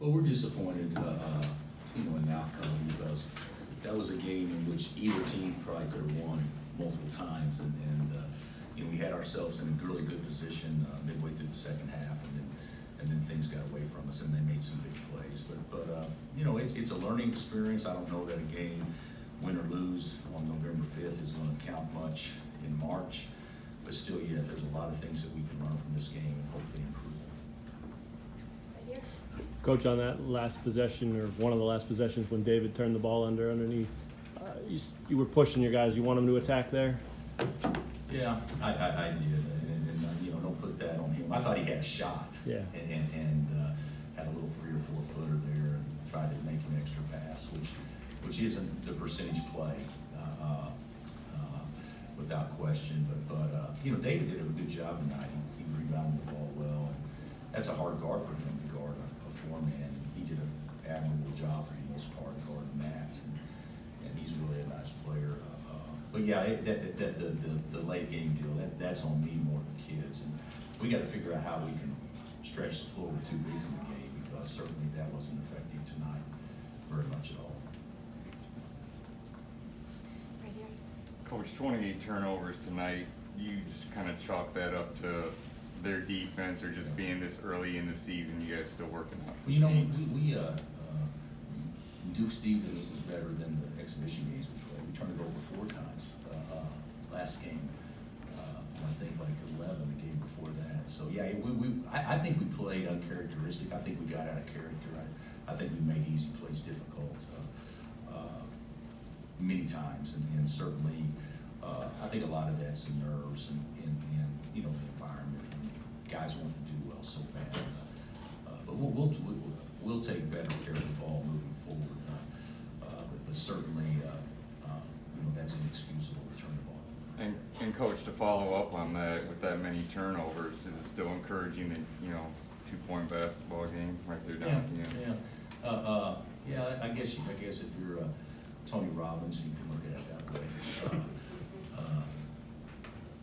Well, we're disappointed, uh, uh, you know, in the outcome because that was a game in which either team probably could have won multiple times and, and, uh, you know, we had ourselves in a really good position uh, midway through the second half and then, and then things got away from us and they made some big plays. But, but, uh, you know, it's, it's a learning experience. I don't know that a game, win or lose on November fifth is gonna count much in March. But still, yeah, there's a lot of things that we can learn from this game and hopefully improve. Coach, on that last possession, or one of the last possessions when David turned the ball under underneath, uh, you, you were pushing your guys. You want them to attack there? Yeah, I, I, I did, and, and, uh, you know, don't put that on him. I thought he had a shot. Yeah. And, and, and, uh, had a little three or four footer there and tried to make an extra pass, which, which isn't the percentage play, uh, uh, uh, without question. But, but, uh, you know, David did a good job tonight. He, he rebounded the ball well. and That's a hard guard for him to guard a, a four-man. and He did an admirable job for the most part guarding Matt. And, and he's really a nice player. Uh, uh, But yeah, it- that, that, the, the, the late game deal, that, that's on me more than kids. And we gotta figure out how we can stretch the floor with two bigs in the game, because certainly that wasn't effective tonight very much at all. Right here. Coach, twenty-eight turnovers tonight, you just kind of chalk that up to their defense or just being this early in the season, you guys still working on some you know, things? we, we, uh, uh, Duke's defense is better than the exhibition games we played. We turned it over four times, uh, uh, last game. Uh, I think like eleven the game before that. So, yeah, we, we, I, I think we played uncharacteristic. I think we got out of character. I, I think we made easy plays difficult, uh, uh, many times. And, and certainly, uh, I think a lot of that's the nerves and, and, and, you know, the environment. Guys want to do well so bad. Uh, But we'll, we'll, we'll, we'll take better care of the ball moving forward. Uh, uh, But, but certainly, uh, uh, you know, that's inexcusable to turn the ball. And, and coach, to follow up on that, with that many turnovers, is it still encouraging that, you know, two-point basketball game right there Yeah, down at the end? yeah. Uh, uh, yeah, I guess, I guess if you're, uh, Tony Robbins, you can look at it that way.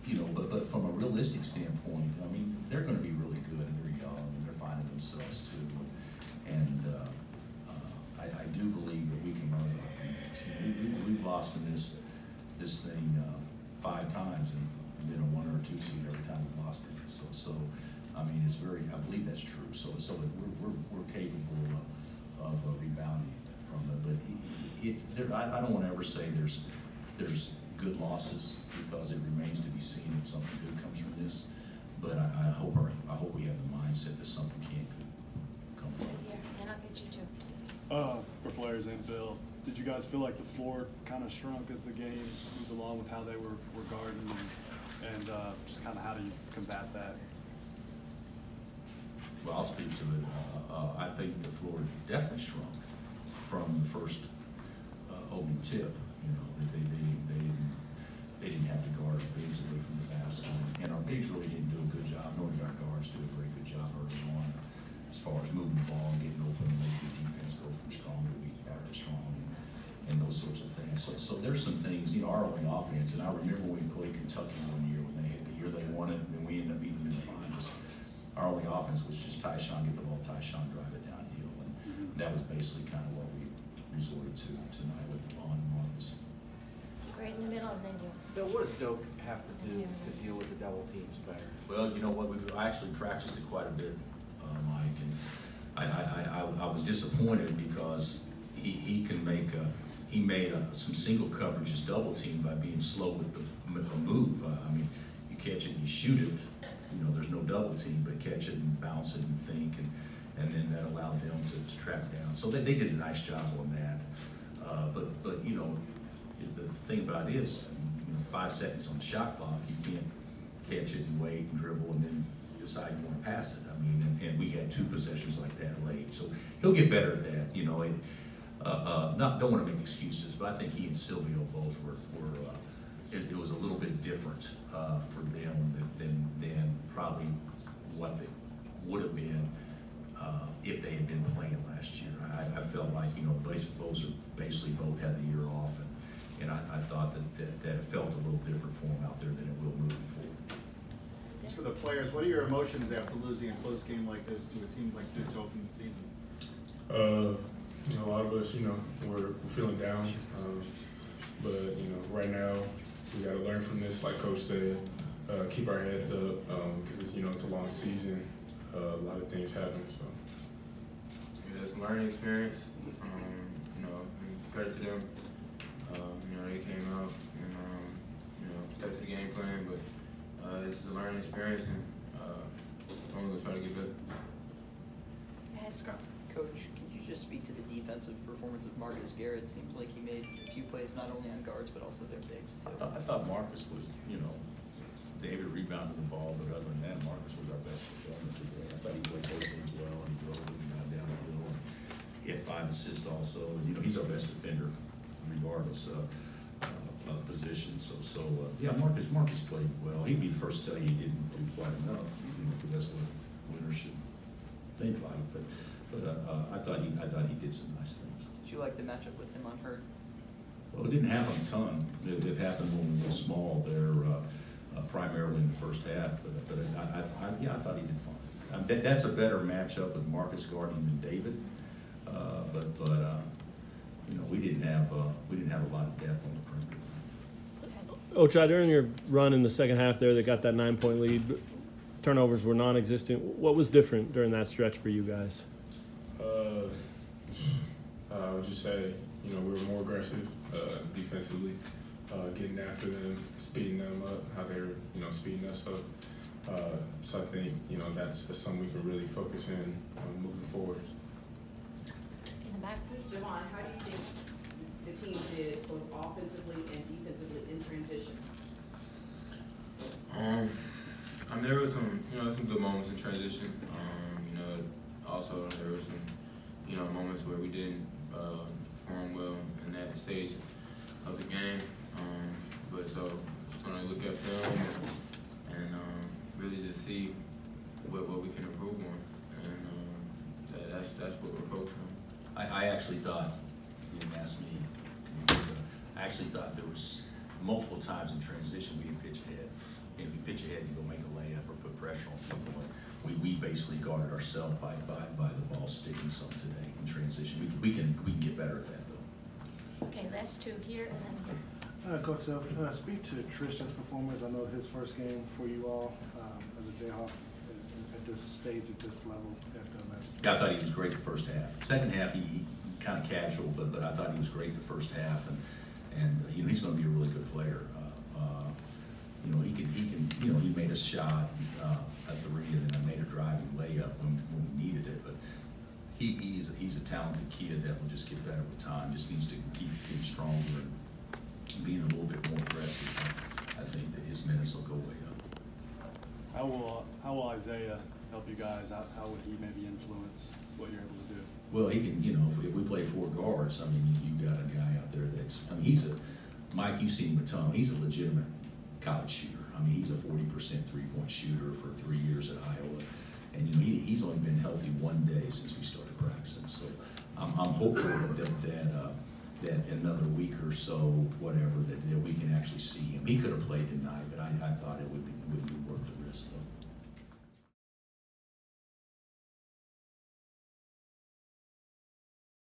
You know, but, but from a realistic standpoint, I mean, they're gonna be really good and they're young and they're finding themselves too. And, uh, uh, I, I do believe that we can learn a lot from this. You know, We, we've lost in this, this thing, uh, five times and been a one or two seed every time we lost it. So, so, I mean, it's very, I believe that's true. So, so we're, we're, we're capable of, of uh, rebounding from it. But it, it, there, I, I don't wanna ever say there's, there's good losses because it remains to be seen if something good comes from this. But I, I hope our, I hope we have the mindset that something can come from it. here. And I'll get you too. Uh, for players and Bill, did you guys feel like the floor kind of shrunk as the game moved along with how they were, were guarding and, and uh, just kind of how do you combat that? Well, I'll speak to it. Uh, uh, I think the floor definitely shrunk from the first uh, opening tip. You know, they, they, they didn't, they didn't have to guard bigs away from the basket. And our bigs really didn't do a good job, nor did our guards do a very good job early on as far as moving the ball and getting open and making the defense go from strong to weak, back to strong and, and those sorts of things. So, so there's some things, you know, our only offense, and I remember we played Kentucky one year when they had the year they won it, and then we ended up beating them in the finals our only offense was just Tyshawn get the ball, Tyshawn drive it downhill, and that was basically kind of what we resorted to tonight with Devon and Marcus. Right in the middle and then you. Bill, what does Doke have to do to deal with the double teams better? Well, you know what, we've actually practiced it quite a bit, uh, Mike, and I, I, I, I- I was disappointed because he, he can make, uh, he made uh, some single coverages double team by being slow with the m- a move. Uh, I mean, you catch it and you shoot it, you know, there's no double team, but catch it and bounce it and think, and, and then that allowed them to, to track down. So they, they did a nice job on that. Uh, but, but, you know, the thing about it is, you know, five seconds on the shot clock, you can't catch it and wait and dribble and then decide you wanna pass it. I mean, and, and we had two possessions like that late, so he'll get better at that, you know, and, uh, uh, not, don't wanna make excuses, but I think he and Silvio both were, were, uh, it, it was a little bit different, uh, for them than, than, than probably what they would have been, uh, if they had been playing last year. I, I felt like, you know, both are, basically both had the year off, and, and I, I thought that, that, that it felt a little different for them out there than it will moving forward. Just for the players, what are your emotions after losing a close game like this to a team like Duke to open the season? You know, a lot of us, you know, we're, we're feeling down. Um, but, you know, right now, we got to learn from this, like Coach said, uh, keep our heads up because, it's, you know, it's a long season. Uh, a lot of things happen, so. Yeah, it's a learning experience. Um, you know, credit to them. Um, you know, they came out and um, you know stuck to the game plan, but uh, this is a learning experience, and uh, only gonna try to get better. Go. Scott. Coach, could you just speak to the defensive performance of Marcus Garrett? Seems like he made a few plays not only on guards but also their bigs I too. thought, I thought Marcus was, you know, David rebounded the ball, but other than that, Marcus was our best performer today. I thought he played both ends well, and he drove it and got down the hill, and he had five assists also, and, you know, he's our best defender regardless, uh, uh, of position, so, so, uh, yeah, Marcus, Marcus played well. He'd be the first to tell you he didn't do quite enough, you know, because that's what winners should think like, but, but, uh, uh, I thought he, I thought he did some nice things. Did you like the matchup with him on Hurt? Well, it didn't happen a ton. It, it happened when we were small there, uh, uh, primarily in the first half, but, but I, I, I, yeah, I thought he did fine. Um, that, that's a better matchup with Marcus guarding than David, uh, but, but, uh, you know, we didn't have, uh, we didn't have a lot of depth on the perimeter. Go ahead. Ochai, during your run in the second half there, that got that nine point lead, turnovers were non existent. What was different during that stretch for you guys? Uh, I would just say, you know, we were more aggressive uh, defensively, uh, getting after them, speeding them up, how they're, you know, speeding us up. Uh, so I think, you know, that's, that's something we can really focus in on moving forward. In the back, please. Devon, how do you think the team did both offensively and defensively in transition? Um, I mean, there was some, you know, some good moments in transition. Um, you know, also there was some, you know, moments where we didn't uh, perform well in that stage of the game. Um, but so, just gonna look at film and, and um, really just see what, what we can improve on, and um, that, that's that's what we're focused on. I, I actually thought, you didn't ask me, can you do? I actually thought there was multiple times in transition, we didn't pitch ahead. And if you pitch ahead, you go make a layup or put pressure on people. We, we basically guarded ourselves by, by, by the ball sticking some today in transition. We can, we can, we can get better at that though. Okay, last two here and then here. Uh, Coach Self, uh, speak to Tristan's performance. I know his first game for you all um, as a Jayhawk at, at this stage, at this level at Madison. I thought he was great the first half. Second half, he, he kind of casual, but, but I thought he was great the first half, and, and, uh, you know, he's gonna be a really good player. Uh, uh, You know, he can, he can, you know, he made a shot, uh, a three, and then I made a driving layup when, when we needed it, but he, he's, he's a talented kid that will just get better with time, just needs to keep getting stronger and being a little bit more aggressive. I think that his minutes will go way up. How will, how will Isaiah help you guys? How, how would he maybe influence what you're able to do? Well, he can, you know, if we, if we play four guards, I mean, you, you've got a guy out there that's, I mean, he's a, Mike, you've seen ton, he's a legitimate college shooter. I mean, he's a forty percent three-point shooter for three years at Iowa. And, you know, he, he's only been healthy one day since we started practicing, so I'm, I'm hopeful that, that, uh, that another week or so, whatever, that, that we can actually see him. He could have played tonight, but I, I thought it would be, would be worth the risk, though.